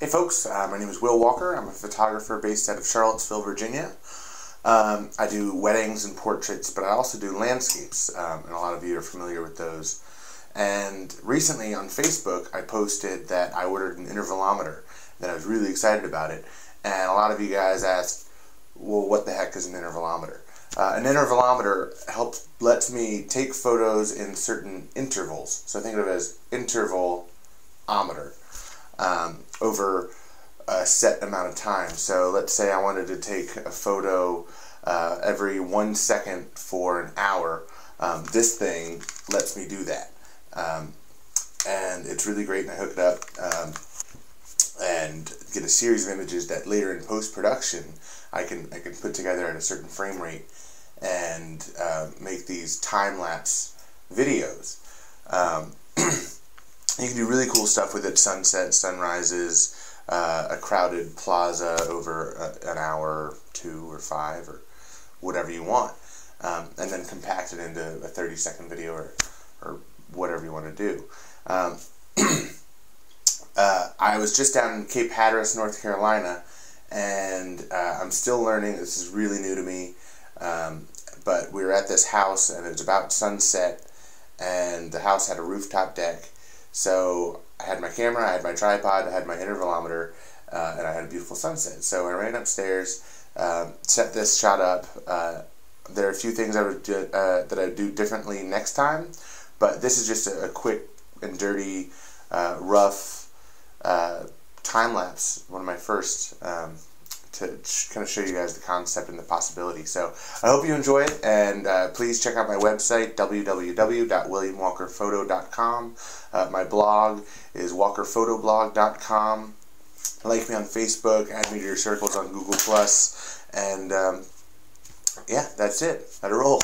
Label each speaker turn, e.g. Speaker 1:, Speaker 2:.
Speaker 1: Hey folks, uh, my name is Will Walker. I'm a photographer based out of Charlottesville, Virginia. Um, I do weddings and portraits, but I also do landscapes, um, and a lot of you are familiar with those. And recently on Facebook, I posted that I ordered an intervalometer, that I was really excited about it, and a lot of you guys asked, well, what the heck is an intervalometer? Uh, an intervalometer helps lets me take photos in certain intervals. So think of it as intervalometer um, over a set amount of time. So let's say I wanted to take a photo uh, every one second for an hour. Um, this thing lets me do that. Um, and it's really great and I hook it up um, and get a series of images that later in post-production I can, I can put together at a certain frame rate and uh, make these time-lapse videos. Do really cool stuff with it, sunsets, sunrises, uh, a crowded plaza over a, an hour, two or five, or whatever you want. Um, and then compact it into a 30 second video or, or whatever you want to do. Um, uh, I was just down in Cape Hatteras, North Carolina, and uh, I'm still learning. This is really new to me. Um, but we were at this house, and it was about sunset, and the house had a rooftop deck so I had my camera, I had my tripod, I had my intervalometer, uh, and I had a beautiful sunset. So I ran upstairs, uh, set this shot up. Uh, there are a few things I would do, uh, that I would do differently next time, but this is just a, a quick and dirty, uh, rough uh, time lapse. One of my first. Um, to kind of show you guys the concept and the possibility. So I hope you enjoy it, and uh, please check out my website, www.williamwalkerphoto.com. Uh, my blog is walkerphotoblog.com. Like me on Facebook, add me to your circles on Google+, and um, yeah, that's it. Let it roll.